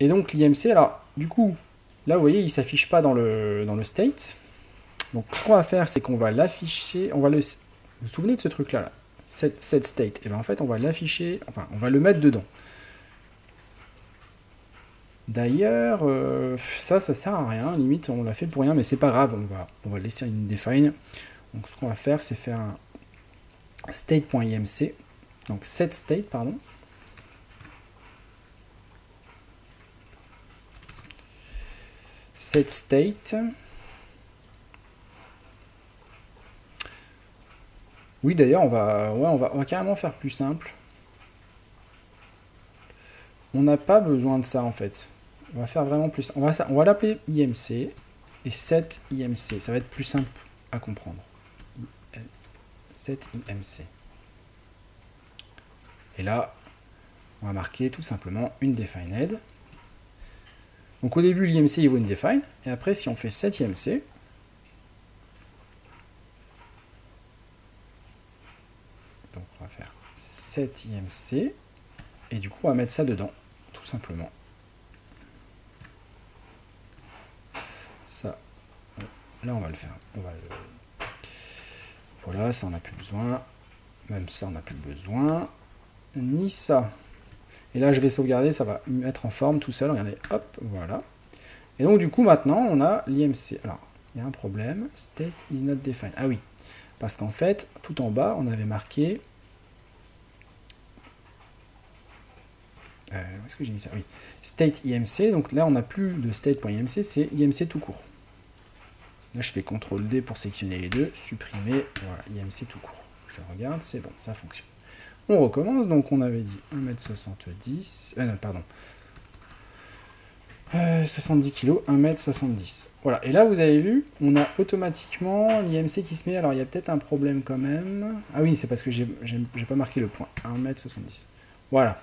Et donc l'IMC, alors du coup, là vous voyez, il s'affiche pas dans le, dans le state. Donc ce qu'on va faire, c'est qu'on va l'afficher, on va le... Vous vous souvenez de ce truc-là, là, Set, state? Et eh bien en fait, on va l'afficher, enfin, on va le mettre dedans. D'ailleurs, euh, ça, ça sert à rien, limite, on l'a fait pour rien, mais c'est pas grave, on va, on va laisser une define. Donc ce qu'on va faire, c'est faire un state.imc, donc set state, pardon. Set state. Oui, d'ailleurs, on va, ouais, on, va, carrément faire plus simple. On n'a pas besoin de ça, en fait. On va faire vraiment plus... On va, on va l'appeler IMC et set IMC. Ça va être plus simple à comprendre. Set IMC. Et là, on va marquer tout simplement une defined. Donc au début, l'IMC, il vaut une define. Et après, si on fait set IMC, donc on va faire set IMC, et du coup, on va mettre ça dedans, tout simplement. Ça, là, on va le faire. On va. Voilà, ça, on n'a plus besoin. Même ça, on n'a plus besoin. Ni ça. Et là, je vais sauvegarder, ça va mettre en forme tout seul. Regardez, hop, voilà. Et donc, du coup, maintenant, on a l'IMC. Alors, il y a un problème. State is not defined. Ah oui, parce qu'en fait, tout en bas, on avait marqué... Euh, où est-ce que j'ai mis ça? Oui. State IMC. Donc là, on n'a plus de state.imc, c'est IMC tout court. Là, je fais CTRL D pour sélectionner les deux, supprimer, voilà, IMC tout court. Je regarde, c'est bon, ça fonctionne. On recommence, donc on avait dit 1m70, euh, pardon, 70 kg, 1m70. Voilà, et là vous avez vu, on a automatiquement l'IMC qui se met, alors il y a peut-être un problème quand même. Ah oui, c'est parce que j'ai pas marqué le point, 1m70. Voilà,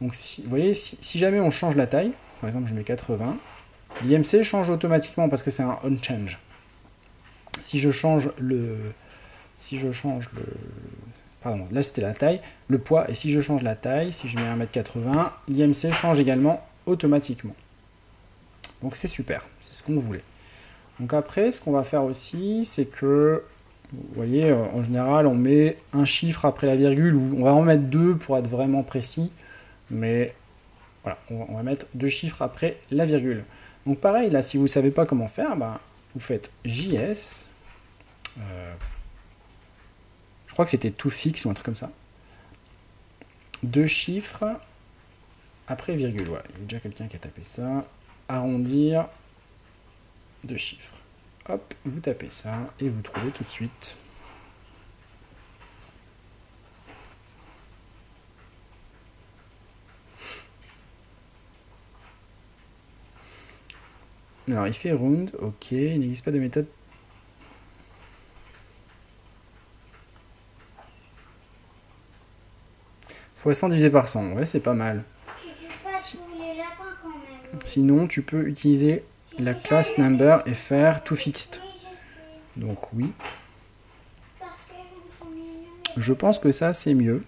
donc si, vous voyez, si, jamais on change la taille, par exemple je mets 80, l'IMC change automatiquement parce que c'est un on-change. Si je change le... Si je change le, pardon, là c'était la taille, le poids, et si je change la taille, si je mets 1m80, l'IMC change également automatiquement. Donc c'est super, c'est ce qu'on voulait. Donc après, ce qu'on va faire aussi, c'est que, vous voyez, euh, en général, on met un chiffre après la virgule, ou on va en mettre deux pour être vraiment précis, mais voilà, on va mettre deux chiffres après la virgule. Donc pareil, là, si vous ne savez pas comment faire, ben, vous faites JS, euh, crois que c'était tout fixe ou un truc comme ça. Deux chiffres après virgule. Il y a déjà quelqu'un qui a tapé ça. Arrondir deux chiffres. Hop, vous tapez ça et vous trouvez tout de suite. Alors il fait round, ok, il n'existe pas de méthode 100 divisé par 100, ouais, c'est pas mal. Sinon, tu peux utiliser la classe number et faire tout fixed. Donc oui. Je pense que ça, c'est mieux.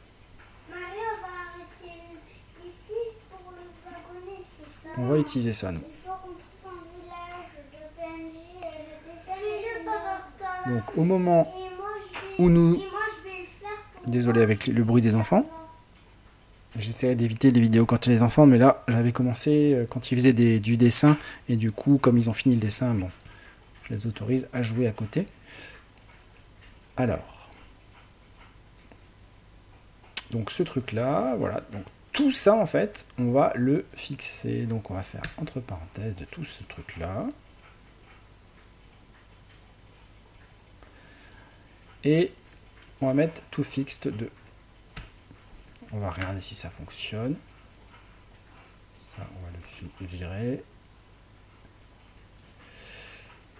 On va utiliser ça, nous. Donc au moment où nous... Désolé avec le bruit des enfants. J'essaierai d'éviter les vidéos quand il y a les enfants, mais là, j'avais commencé euh, quand ils faisaient du dessin, et du coup, comme ils ont fini le dessin, bon, je les autorise à jouer à côté. Alors, donc ce truc-là, voilà, donc tout ça, en fait, on va le fixer. Donc on va faire entre parenthèses de tout ce truc-là. Et on va mettre tout fixed de on va regarder si ça fonctionne. Ça, on va le virer.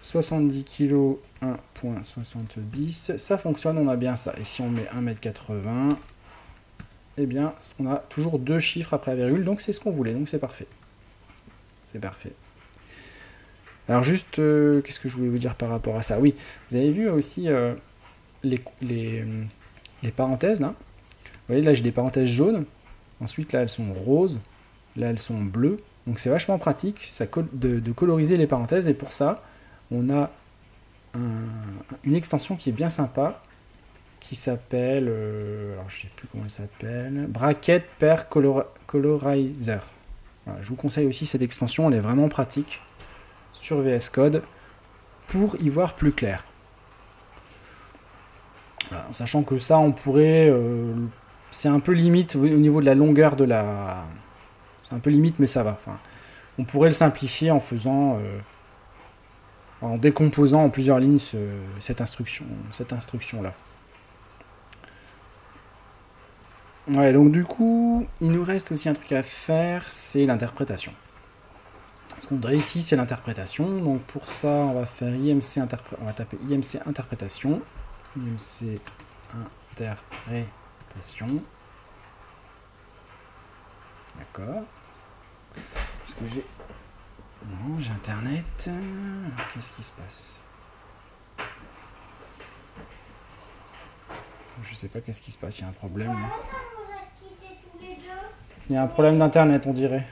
70 kg 1.70 ça fonctionne on a bien ça. Et si on met 1m80 eh bien on a toujours deux chiffres après la virgule. Donc c'est ce qu'on voulait. Donc c'est parfait. C'est parfait. Alors juste euh, qu'est-ce que je voulais vous dire par rapport à ça? Oui vous avez vu aussi euh, les, les, les parenthèses là? Voyez, là, j'ai des parenthèses jaunes. Ensuite, là, elles sont roses. Là, elles sont bleues. Donc c'est vachement pratique de, coloriser les parenthèses. Et pour ça, on a une extension qui est bien sympa, qui s'appelle, euh, alors je sais plus comment elle s'appelle, Bracket Per Colorizer. je vous conseille aussi cette extension, elle est vraiment pratique sur VS Code pour y voir plus clair. sachant que ça, on pourrait, euh, c'est un peu limite au niveau de la longueur de la, c'est un peu limite, mais ça va. Enfin, on pourrait le simplifier en faisant, euh, en décomposant en plusieurs lignes cette instruction, cette instruction là. Ouais, donc du coup, il nous reste aussi un truc à faire, c'est l'interprétation. Ce qu'on voudrait ici, c'est l'interprétation. Donc pour ça, on va faire IMC on va taper IMC interprétation. IMC interprétation. D'accord. Est-ce que j'ai... Non, j'ai Internet. qu'est-ce qui se passe? Je sais pas qu'est-ce qui se passe, il y a un problème. Il y a un problème d'internet, on dirait.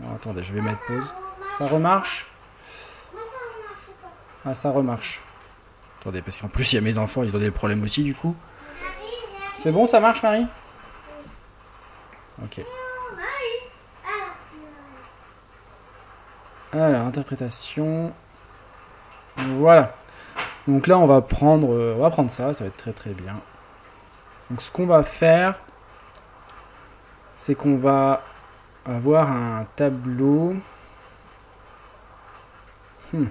Alors, attendez, je vais mettre pause. Ça remarche? Ah, ça remarche. Attendez, parce qu'en plus, il y a mes enfants, ils ont des problèmes aussi, du coup. C'est bon, ça marche, Marie? Ok. Alors, interprétation. Voilà. Donc là, on va prendre, on va prendre ça, ça va être très très bien. Donc ce qu'on va faire, c'est qu'on va avoir un tableau. Hmm.